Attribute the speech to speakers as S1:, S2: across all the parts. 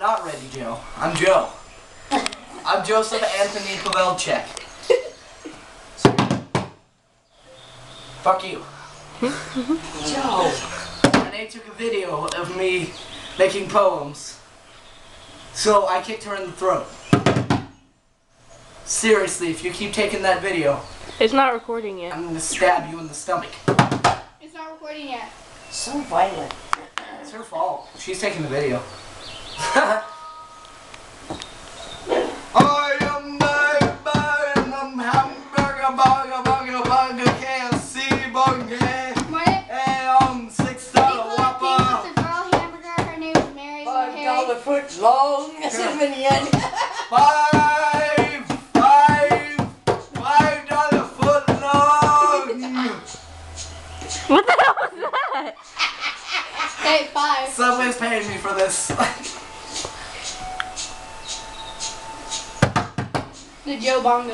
S1: I'm not ready, Joe. I'm Joe. I'm Joseph Anthony Pavelchek. Fuck you.
S2: Joe.
S1: Renee took a video of me making poems. So I kicked her in the throat. Seriously, if you keep taking that video,
S3: It's not recording yet.
S1: I'm gonna stab you in the stomach.
S4: It's not recording yet.
S2: So violent.
S1: It's her fault. She's taking the video. I am the man, I'm hamburger, burger, burger, burger, KFC, burger.
S4: My
S1: Hey, I'm six
S4: They
S1: dollar whopper.
S4: hamburger. Her name is Mary
S2: Five
S4: Harry.
S2: dollar foot long. Simeon.
S1: Five, five, five dollar foot long.
S3: What the hell was that?
S4: Hey, five.
S1: Subway's paying me for this.
S4: The Joe Bongo.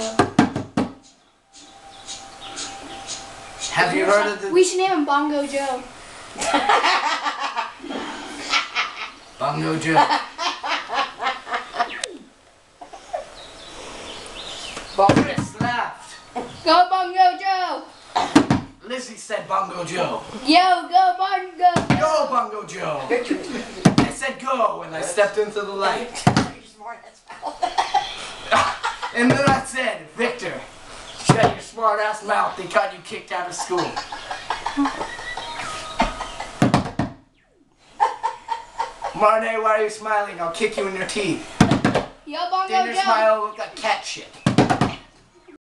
S1: Have you heard of the
S4: We should name him Bongo Joe.
S1: Bongo Joe? Chris laughed.
S4: Go Bongo Joe.
S1: Lizzie said Bongo Joe.
S4: Yo, go Bongo.
S1: Go Bongo Joe. I said go and I stepped into the light.
S2: Smart as hell.
S1: And then I said, Victor, shut your smart ass mouth. They got you kicked out of school. Marne, why are you smiling? I'll kick you in your teeth.
S4: Yo Bongo
S1: Then your
S4: Joe.
S1: smile look like cat shit.